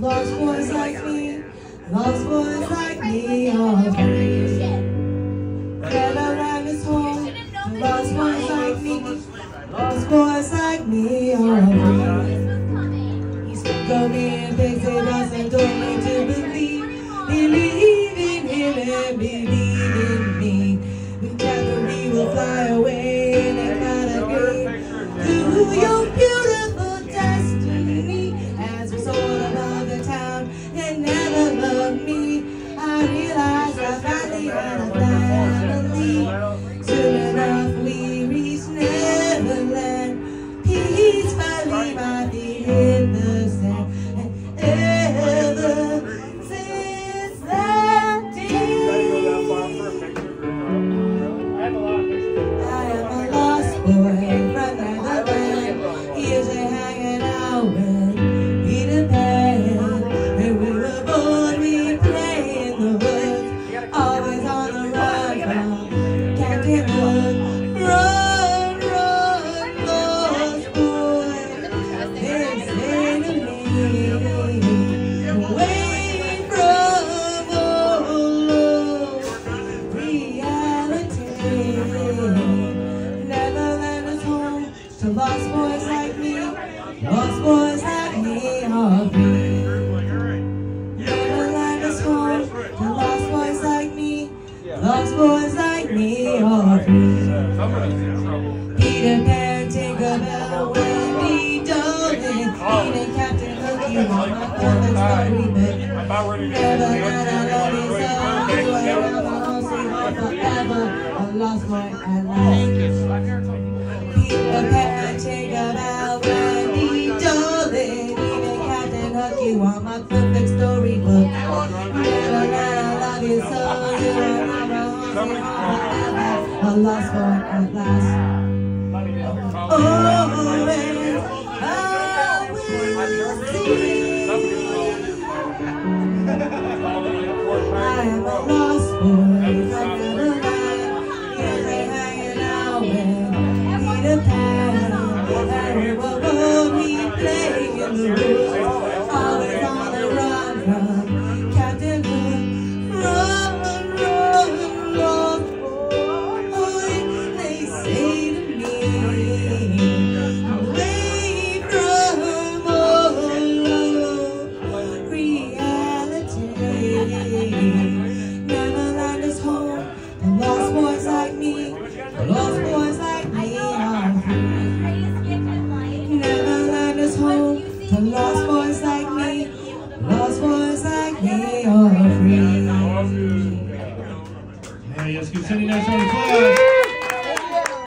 lost boys like me, lost boys like me are free. Lost boys like me are free. He spoke of me and things he doesn't told me to believe. Believe in him and believe in me. Together we will fly away to lost boys like me. Lost boys like me are free. Neverland is home to lost boys like me. Lost boys like me are free. Peter Pan, Tinkerbell, Wendy, Darling, even Captain Hook, you are my ready to never gonna love you so. Are never forever, a lost boy at last. Peter Pan, Tinkerbell, Wendy, Darling, even Captain Hook, you my perfect storybook. Gonna love so. A lost boy at last. Always, I see. I am a lost boy hanging out with Peter Pan. And we were born, we play in the woods. Free. Hey, let's give a nice round of.